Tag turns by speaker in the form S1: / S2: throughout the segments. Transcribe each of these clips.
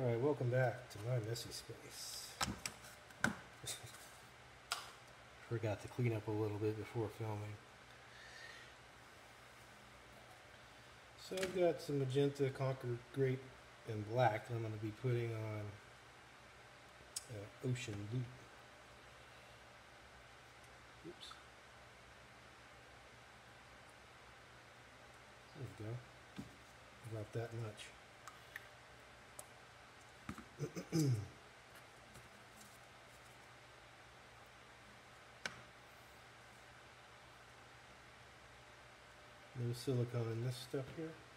S1: Alright, welcome back to my messy space. Forgot to clean up a little bit before filming. So I've got some magenta, concord grape, and black that I'm going to be putting on uh, ocean blue. Oops. There we go. About that much. No silicone in this stuff here.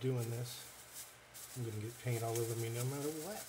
S1: Doing this. I'm going to get paint all over me no matter what.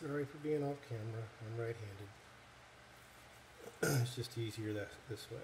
S1: Sorry for being off camera. I'm right-handed. it's just easier that this way.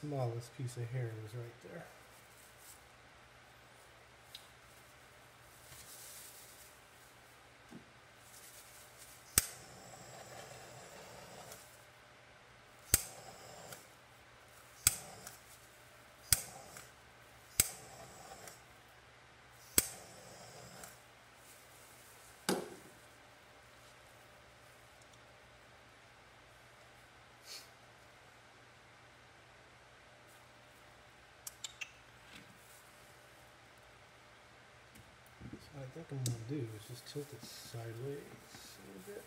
S1: Smallest piece of hair is right there. I'm gonna do is just tilt it sideways a little bit.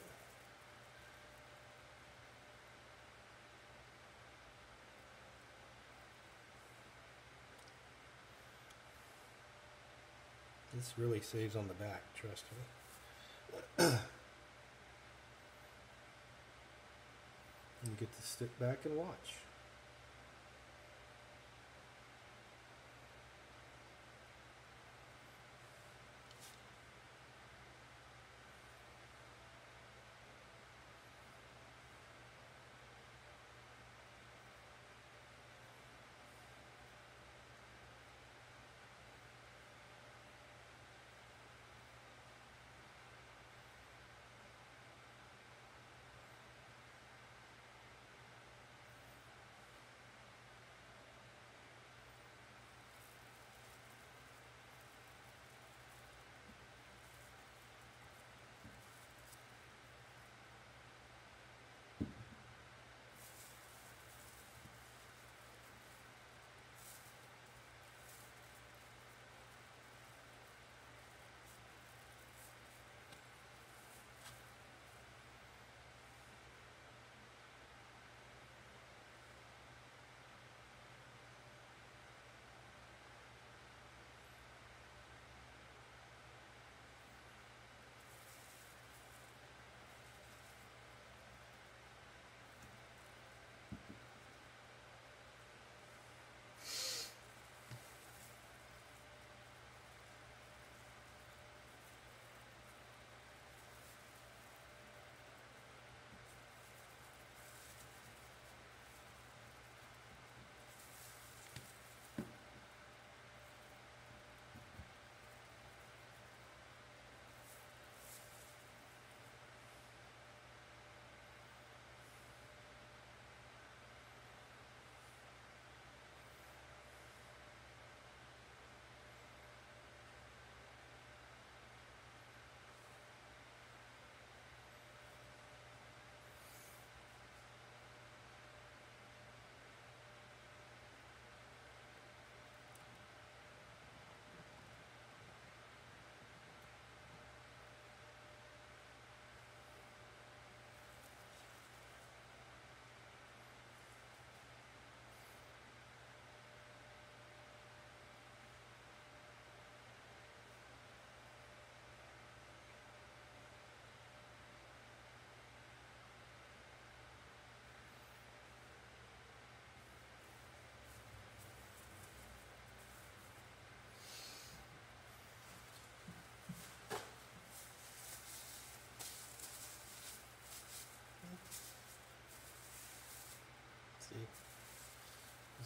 S1: This really saves on the back, trust me. you get to sit back and watch.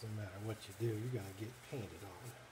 S1: Doesn't matter what you do, you're gonna get painted on.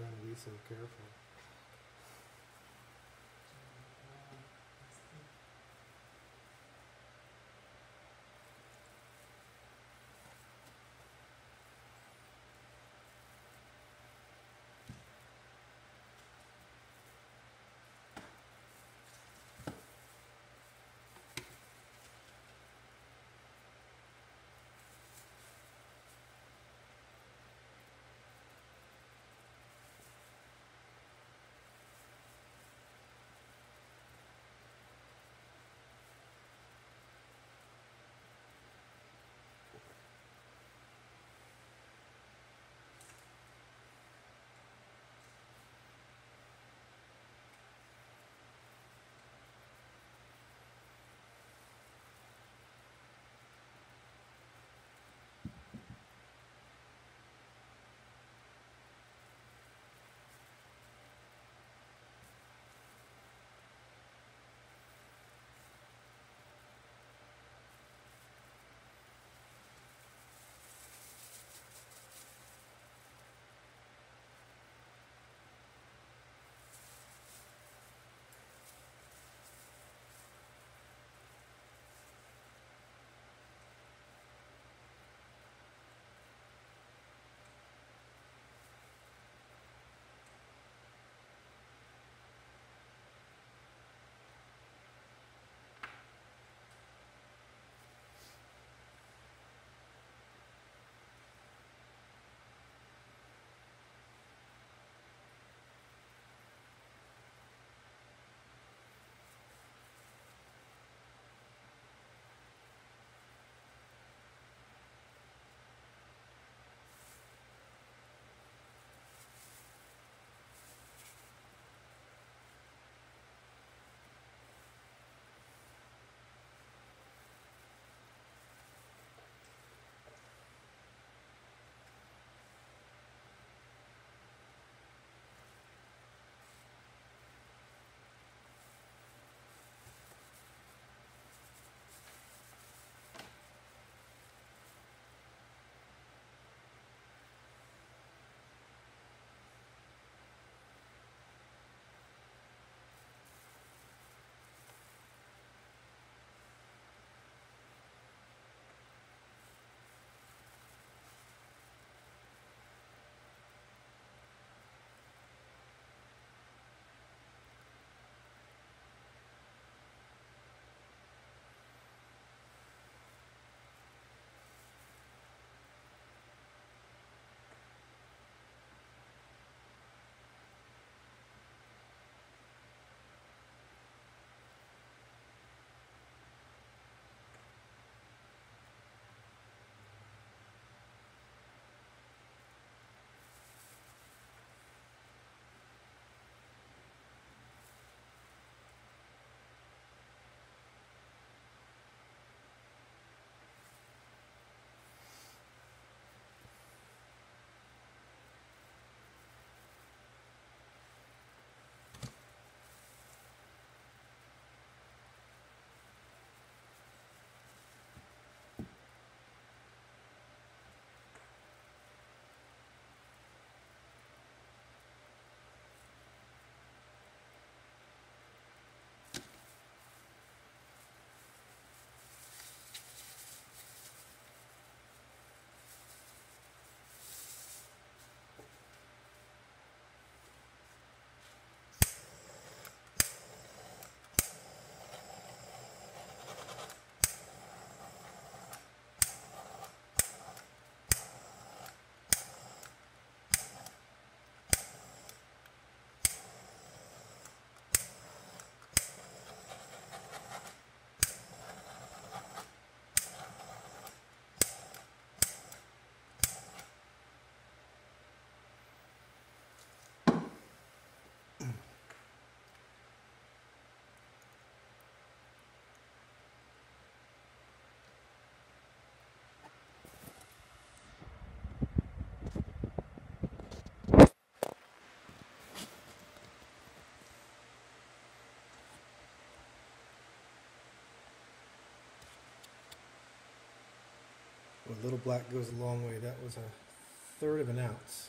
S1: Trying to be so careful. A little black goes a long way. That was a third of an ounce.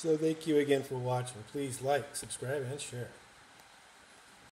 S1: So thank you again for watching. Please like, subscribe, and share.